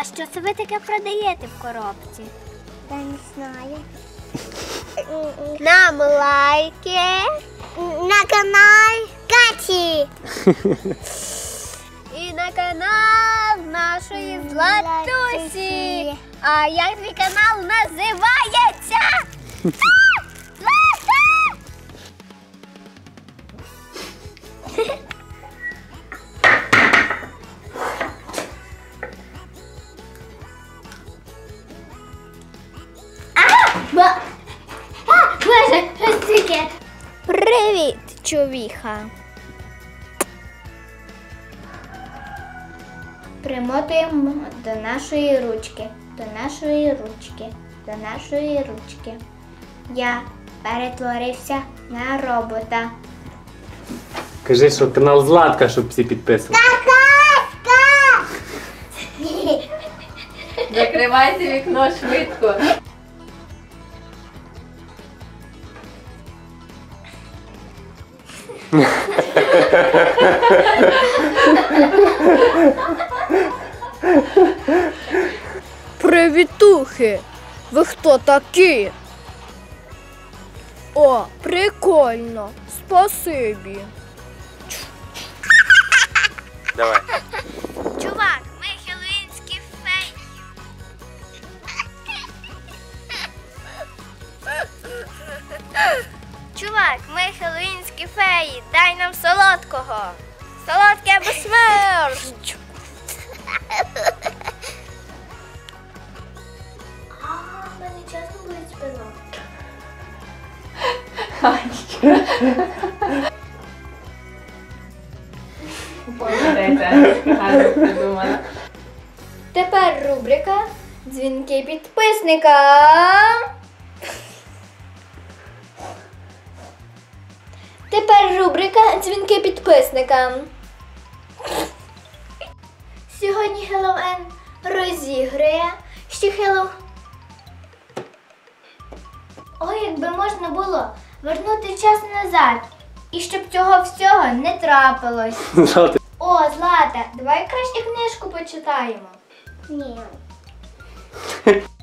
А що це ви таке продаєте в коробці? Я не знаю. Нам лайки. На канал Каті. І на канал нашої Златусі. А як твій канал називається? Боже, що це таке? Привіт, чувіха. Примотуємо до нашої ручки, до нашої ручки, до нашої ручки. Я перетворився на робота. Кажи, що канал Златка, щоб всі підписували. Закривайте вікно швидко. Привітухи! Ви хто такі? О, прикольно. Спасибі. Давай. Чувак, ми хеллоуінські феї. Чувак, ми хеллоуінські феї. Дай нам солодкого. Солодке або смерть. А, мене чесно болить спина. Тепер рубрика Дзвінки підписникам. Тепер рубрика Дзвінки підписникам. Сьогодні Хеллоуен розіграє ще Хеллоу. Ой, якби можна було вернути час назад. І щоб цього всього не трапилось. Злата. О, Злата, давай краще книжку почитаємо. Ні.